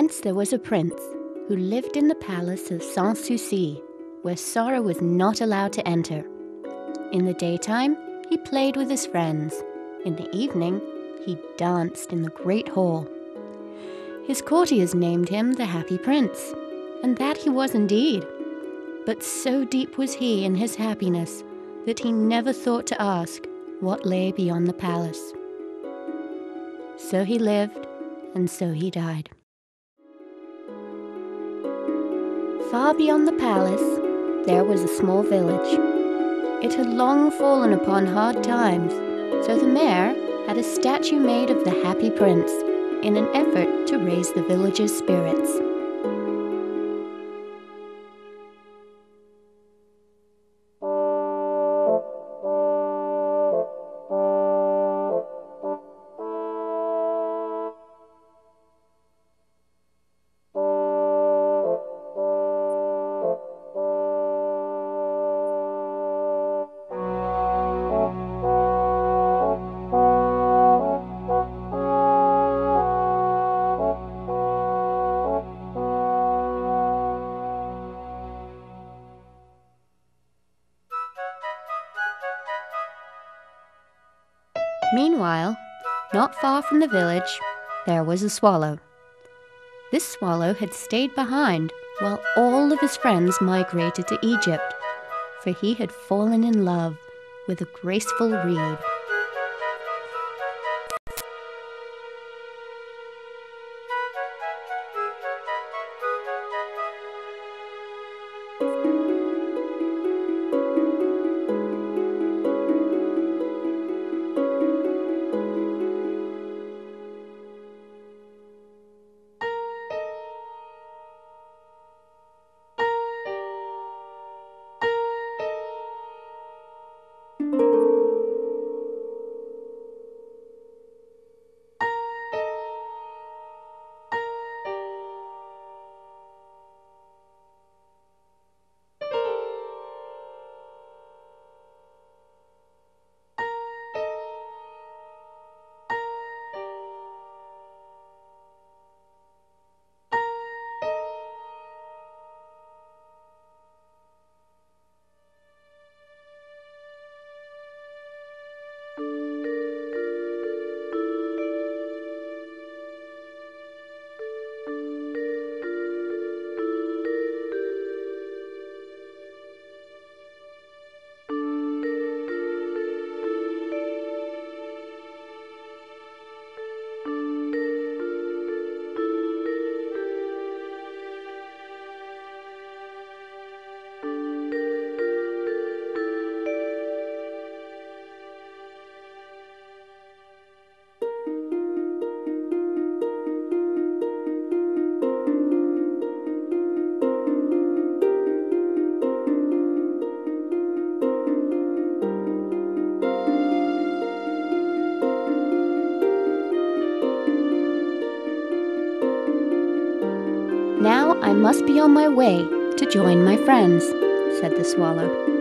Once there was a prince who lived in the palace of Sans Souci, where sorrow was not allowed to enter. In the daytime, he played with his friends. In the evening, he danced in the great hall. His courtiers named him the Happy Prince, and that he was indeed. But so deep was he in his happiness that he never thought to ask what lay beyond the palace. So he lived, and so he died. Far beyond the palace, there was a small village. It had long fallen upon hard times, so the mayor had a statue made of the Happy Prince in an effort to raise the villagers' spirits. Meanwhile, not far from the village, there was a swallow. This swallow had stayed behind while all of his friends migrated to Egypt, for he had fallen in love with a graceful reed. I must be on my way to join my friends, said the swallow.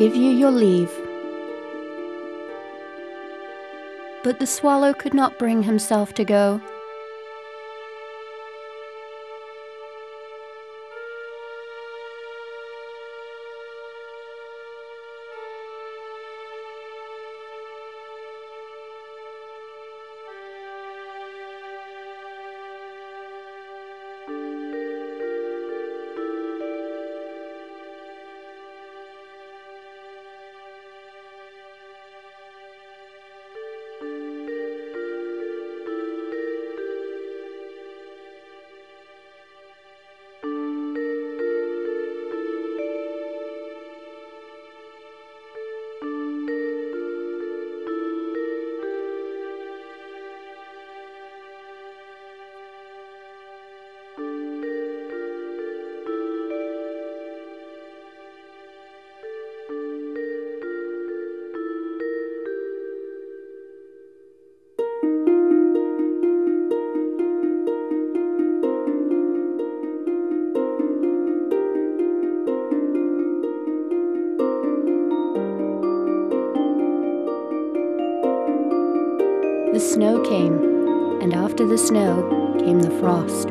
Give you your leave. But the swallow could not bring himself to go. The snow came, and after the snow came the frost.